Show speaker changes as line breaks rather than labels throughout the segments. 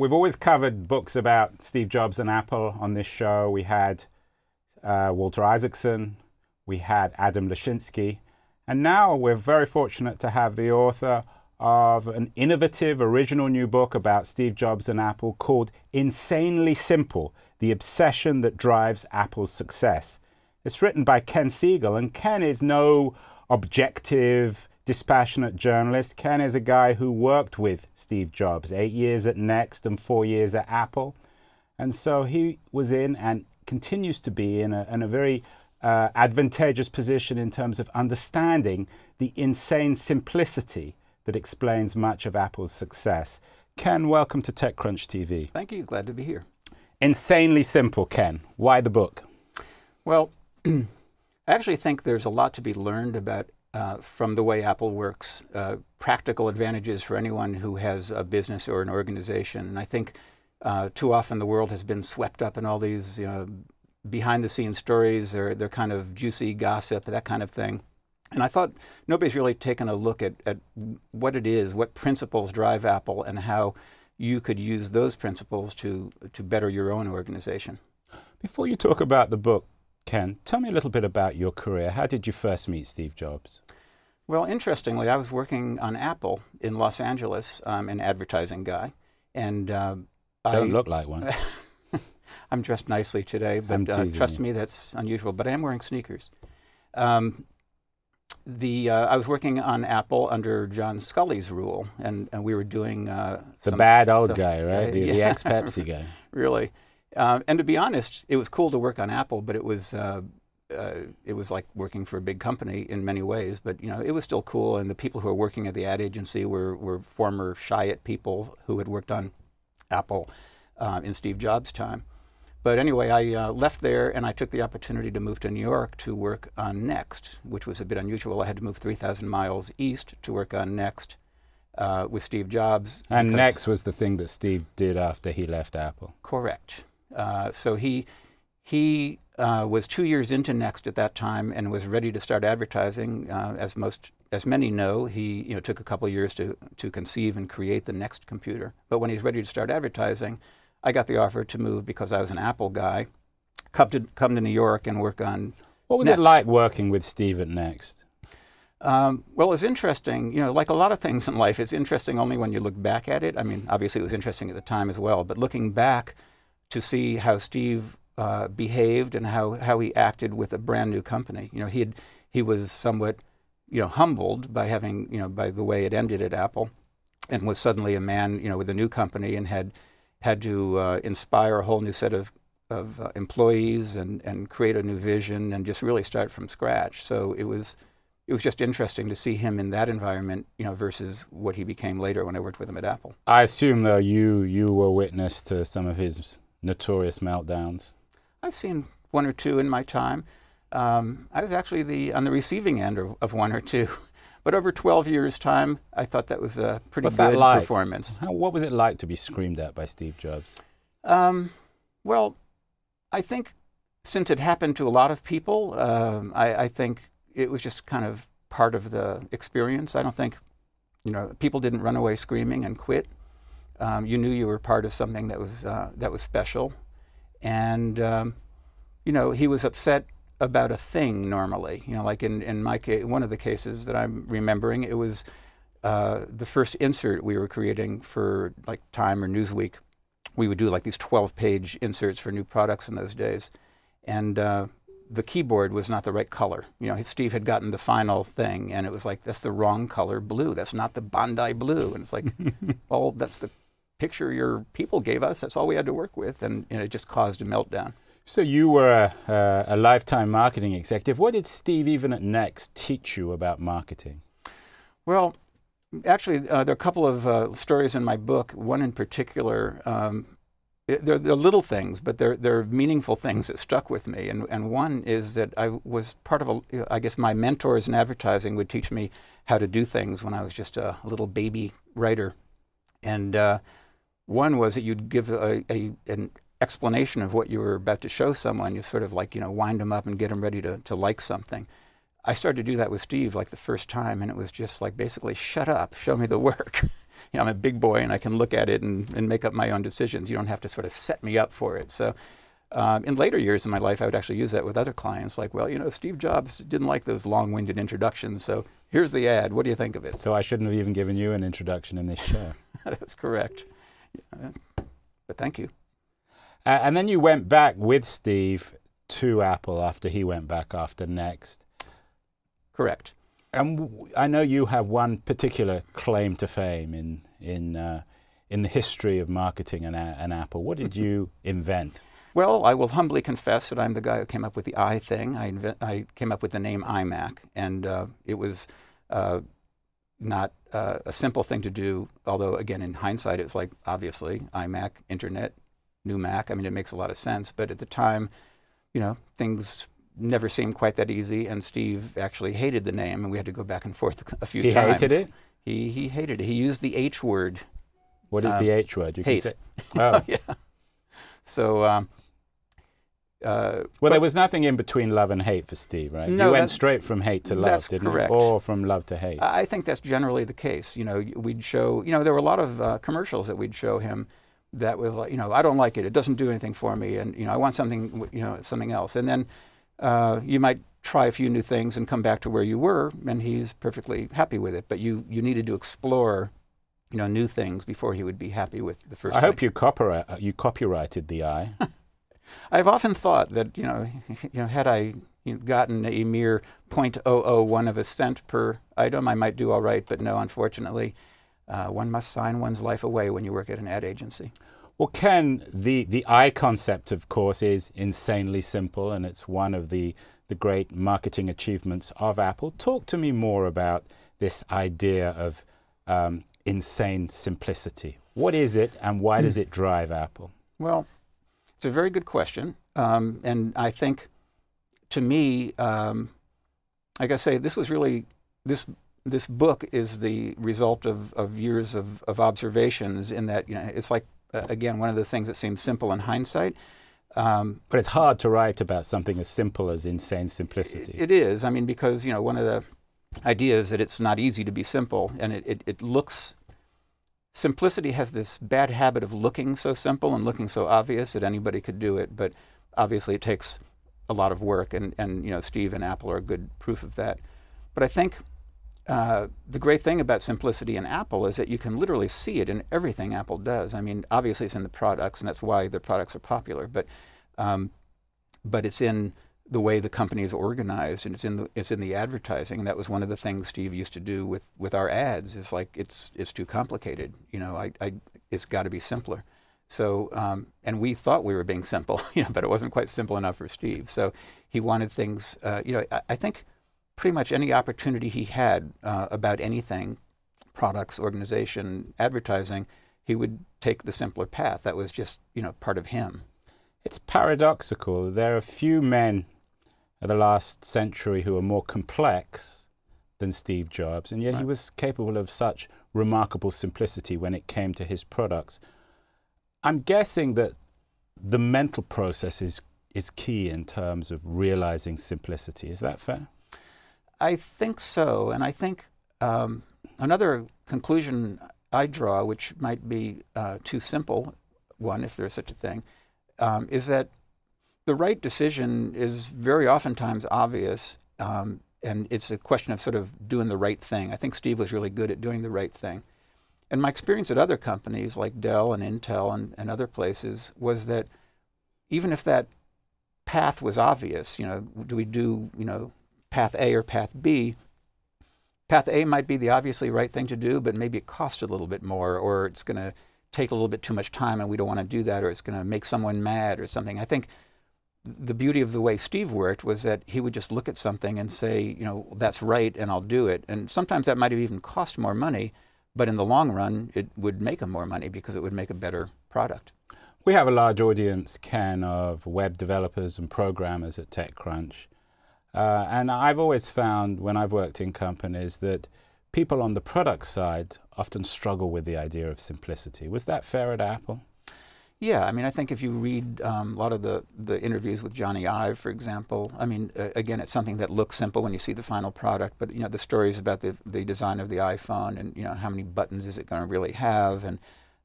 we've always covered books about Steve Jobs and Apple on this show. We had uh, Walter Isaacson, we had Adam Lashinsky, and now we're very fortunate to have the author of an innovative, original new book about Steve Jobs and Apple called Insanely Simple The Obsession That Drives Apple's Success. It's written by Ken Segall, and Ken is no objective, dispassionate journalist. Ken is a guy who worked with Steve Jobs, eight years at Next and four years at Apple. And so he was in and continues to be in a, in a very uh, advantageous position in terms of understanding the insane simplicity that explains much of Apple's success. Ken, welcome to TechCrunch TV.
Thank you. Glad to be here.
Insanely simple, Ken. Why the book?
Well, I actually think there's a lot to be learned about uh, from the way Apple works, uh, practical advantages for anyone who has a business or an organization. And I think uh, too often the world has been swept up in all these you know, behind the scenes stories. They're, they're kind of juicy gossip, that kind of thing. And I thought nobody's really taken a look at, at what it is, what principles drive Apple, and how you could use those principles to, to better your own organization.
Before you talk about the book, Ken, tell me a little bit about your career. How did you first meet Steve Jobs?
Well, interestingly, I was working on Apple in Los Angeles, um, an advertising guy, and uh,
don't
I,
look like one.
I'm dressed nicely today, but uh, trust
you.
me, that's unusual. But I am wearing sneakers. Um, the uh, I was working on Apple under John Sculley's rule, and, and we were doing uh,
the bad old stuff, guy, right? The, yeah. the ex Pepsi guy.
really, uh, and to be honest, it was cool to work on Apple, but it was uh, uh, it was like working for a big company in many ways. But you know, it was still cool, and the people who were working at the ad agency were were former Chiat people who had worked on Apple uh, in Steve Jobs' time. But anyway, I uh, left there and I took the opportunity to move to New York to work on Next, which was a bit unusual. I had to move 3,000 miles east to work on Next uh, with Steve Jobs.
And Next was the thing that Steve did after he left Apple.
Correct. Uh, so he he uh, was two years into Next at that time and was ready to start advertising. Uh, as most as many know, he you know took a couple of years to to conceive and create the Next computer. But when he's ready to start advertising I got the offer to move because I was an Apple guy, come to come to New York and work on.
What was
Next.
it like working with Steve at Next?
Um, well, it's interesting. You know, like a lot of things in life, it's interesting only when you look back at it. I mean, obviously it was interesting at the time as well, but looking back to see how Steve uh, behaved and how, how he acted with a brand new company. You know, he had, he was somewhat, you know, humbled by having, you know, by the way it ended at Apple, and was suddenly a man, you know, with a new company and had had to uh, inspire a whole new set of, of uh, employees and, and create a new vision and just really start from scratch. So it was it was just interesting to see him in that environment, you know, versus what he became later when I worked with him at Apple.
I assume though you you were witness to some of his notorious meltdowns.
I've seen one or two in my time. Um, I was actually the on the receiving end of, of one or two. But over 12 years' time, I thought that was a pretty
What's
good
like?
performance.
How, what was it like to be screamed at by Steve Jobs?
Um, well, I think since it happened to a lot of people, um, I, I, think it was just kind of part of the experience. I don't think, you know, people didn't run away screaming and quit. Um, you knew you were part of something that was uh, that was special, and um, you know he was upset about a thing normally. You know, like in, in my case, one of the cases that I'm remembering, it was uh, the first insert we were creating for like Time or Newsweek. We would do like these 12 page inserts for new products in those days. And uh, the keyboard was not the right color. You know, Steve had gotten the final thing and it was like, that's the wrong color blue. That's not the Bondi blue. And it's like, well, that's the picture your people gave us. That's all we had to work with. And, and it just caused a meltdown.
So you were a, a, lifetime marketing executive. What did Steve, even at Next, teach you about marketing?
Well, actually, uh, there are a couple of uh, stories in my book. One in particular, um, they're, they're, little things, but they're, they're meaningful things that stuck with me. And, and one is that I was part of a, I guess my mentors in advertising would teach me how to do things when I was just a little baby writer. And uh, one was that you'd give a, a, an explanation of what you were about to show someone, you sort of like, you know, wind them up and get them ready to, to like something. I started to do that with Steve like the first time, and it was just like basically, shut up, show me the work. you know, I'm a big boy and I can look at it and, and make up my own decisions. You don't have to sort of set me up for it. So um, in later years in my life, I would actually use that with other clients, like, well, you know, Steve Jobs didn't like those long-winded introductions, so here's the ad. What do you think of it?
So I shouldn't have even given you an introduction in this show.
That's correct. Yeah. But thank you.
Uh, and then you went back with Steve to Apple after he went back after Next.
Correct.
And I know you have one particular claim to fame in in uh, in the history of marketing and, and Apple. What did you invent?
Well, I will humbly confess that I'm the guy who came up with the i thing. I, invent, I came up with the name iMac, and uh, it was uh, not uh, a simple thing to do. Although, again, in hindsight, it's like obviously iMac, Internet, new Mac. I mean, it makes a lot of sense. But at the time, you know, things never seemed quite that easy. And Steve actually hated the name, and we had to go back and forth a few
he
times.
He hated it.
He he hated it. He used the H word.
What is um, the H word?
You hate.
Can
say, oh. yeah. So. Um,
uh, well, there was nothing in between love and hate for Steve, right?
No,
you went straight from hate to love, didn't
correct.
you? Or from love to hate.
I think that's generally the case. You know, we'd show. You know, there were a lot of uh, commercials that we'd show him that was like, you know, I don't like it. It doesn't do anything for me, and you know, I want something, you know, something else. And then uh, you might try a few new things and come back to where you were, and he's perfectly happy with it. But you you needed to explore you know new things before he would be happy with the first.
I
thing.
hope you copyright you copyrighted the i.
I've often thought that you know, you know, had I gotten a mere 0.001 of a cent per item, I might do all right. But no, unfortunately, uh, one must sign one's life away when you work at an ad agency.
Well, Ken, the the I concept, of course, is insanely simple, and it's one of the the great marketing achievements of Apple. Talk to me more about this idea of um, insane simplicity. What is it, and why does hmm. it drive Apple?
Well, it's a very good question. Um, and I think to me, um, like I say, this was really, this, this book is the result of, of years of, of observations in that, you know, it's like, uh, again, one of the things that seems simple in hindsight.
Um, but it's hard to write about something as simple as insane simplicity.
It, it is. I mean, because, you know, one of the ideas that it's not easy to be simple and it, it, it looks simplicity has this bad habit of looking so simple and looking so obvious that anybody could do it, but obviously it takes a lot of work, and, and you know Steve and Apple are a good proof of that. But I think uh, the great thing about simplicity in Apple is that you can literally see it in everything Apple does. I mean, obviously it's in the products, and that's why the products are popular, but um, but it's in the way the company is organized and it's in the it's in the advertising. And that was one of the things Steve used to do with with our ads. Is like it's it's too complicated. You know I, I it's got to be simpler. So um, and we thought we were being simple you know but it wasn't quite simple enough for Steve. So he wanted things uh, you know I, I, think pretty much any opportunity he had uh, about anything products organization advertising he would take the simpler path. That was just you know part of him.
It's paradoxical. There are few men of the last century who are more complex than Steve Jobs, and yet right. he was capable of such remarkable simplicity when it came to his products. I'm guessing that the mental process is, is key in terms of realizing simplicity. Is that fair?
I think so. And I think um, another conclusion I draw, which might be uh, too simple, one, if there's such a thing, um, is that the right decision is very oftentimes obvious, um, and it's a question of sort of doing the right thing. I think Steve was really good at doing the right thing. And my experience at other companies like Dell and Intel and, and other places was that even if that path was obvious, you know, do we do, you know, path A or path B? Path A might be the obviously right thing to do, but maybe it costs a little bit more, or it's going to take a little bit too much time and we don't want to do that, or it's going to make someone mad or something. I think the beauty of the way Steve worked was that he would just look at something and say, you know, that's right, and I'll do it. And sometimes that might have even cost more money, but in the long run, it would make him more money because it would make a better product.
We have a large audience, Ken, of web developers and programmers at TechCrunch. Uh, and I've always found when I've worked in companies that people on the product side often struggle with the idea of simplicity. Was that fair at Apple?
Yeah, I mean, I think if you read um, a lot of the, the interviews with Jony Ive, for example, I mean, uh, again, it's something that looks simple when you see the final product, but you know, the stories about the, the design of the iPhone and you know how many buttons is it going to really have, and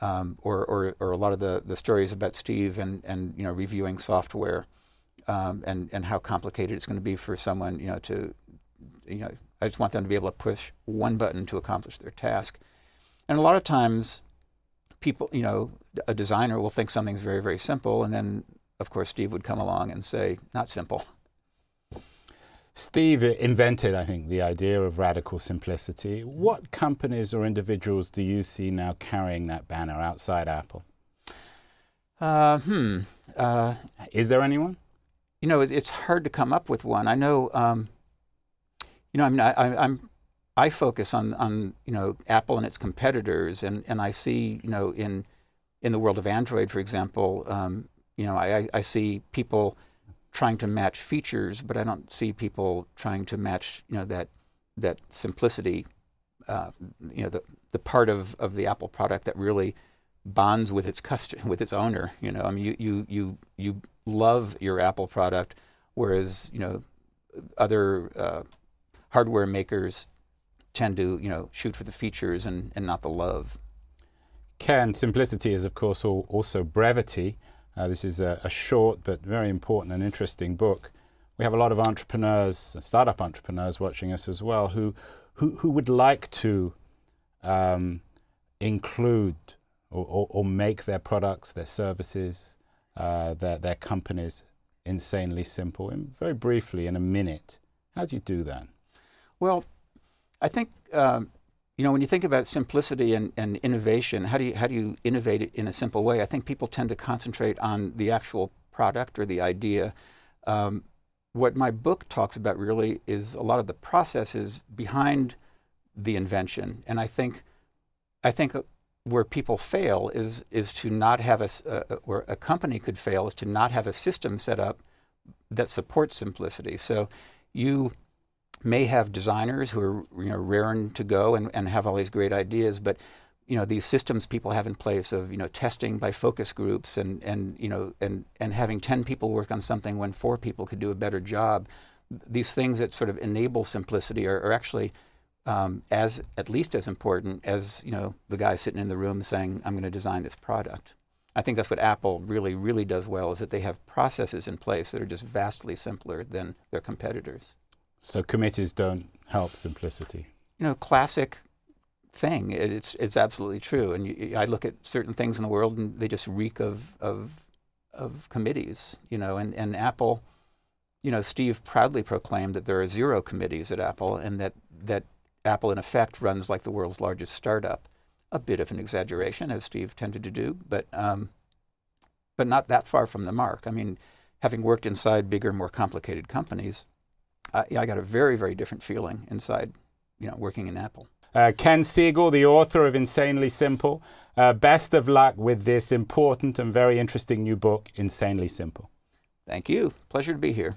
um, or, or, or a lot of the, the stories about Steve and, and you know reviewing software, um, and and how complicated it's going to be for someone you know to, you know, I just want them to be able to push one button to accomplish their task, and a lot of times people, you know, a designer will think something's very, very simple, and then, of course, Steve would come along and say, not simple.
Steve invented, I think, the idea of radical simplicity. What companies or individuals do you see now carrying that banner outside Apple?
Uh, hmm. Uh,
Is there anyone?
You know, it's hard to come up with one. I know. Um, you know, I mean, I, I'm I focus on, on you know Apple and its competitors, and, and I see you know in in the world of Android, for example, um, you know I, I see people trying to match features, but I don't see people trying to match you know that that simplicity, uh, you know the the part of, of the Apple product that really bonds with its customer, with its owner. You know, I mean, you you you you love your Apple product, whereas you know other uh, hardware makers tend to, you know, shoot for the features and, and not the love.
Ken, simplicity is, of course, also brevity. Uh, this is a, a, short but very important and interesting book. We have a lot of entrepreneurs, startup entrepreneurs watching us as well, who, who, who would like to um, include or, or, or, make their products, their services, uh, their, their companies insanely simple. And very briefly, in a minute, how do you do that?
Well, I think um, you know when you think about simplicity and, and innovation, how do you how do you innovate it in a simple way? I think people tend to concentrate on the actual product or the idea. Um, what my book talks about really is a lot of the processes behind the invention, and I think I think where people fail is is to not have a uh, where a company could fail is to not have a system set up that supports simplicity. So you may have designers who are you know raring to go and, and have all these great ideas, but you know these systems people have in place of you know testing by focus groups and and you know and and having 10 people work on something when four people could do a better job these things that sort of enable simplicity are, are actually um, as at least as important as you know the guy sitting in the room saying I'm going to design this product. I think that's what Apple really really does well is that they have processes in place that are just vastly simpler than their competitors
so committees don't help simplicity.
You know, classic thing. It, it's it's absolutely true. And you, I look at certain things in the world, and they just reek of of of committees. You know, and and Apple. You know, Steve proudly proclaimed that there are zero committees at Apple, and that that Apple, in effect, runs like the world's largest startup. A bit of an exaggeration, as Steve tended to do, but um, but not that far from the mark. I mean, having worked inside bigger, more complicated companies, I, I got a very, very different feeling inside, you know, working in Apple.
Uh, Ken Segall, the author of Insanely Simple. Uh, best of luck with this important and very interesting new book, Insanely Simple.
Thank you. Pleasure to be here.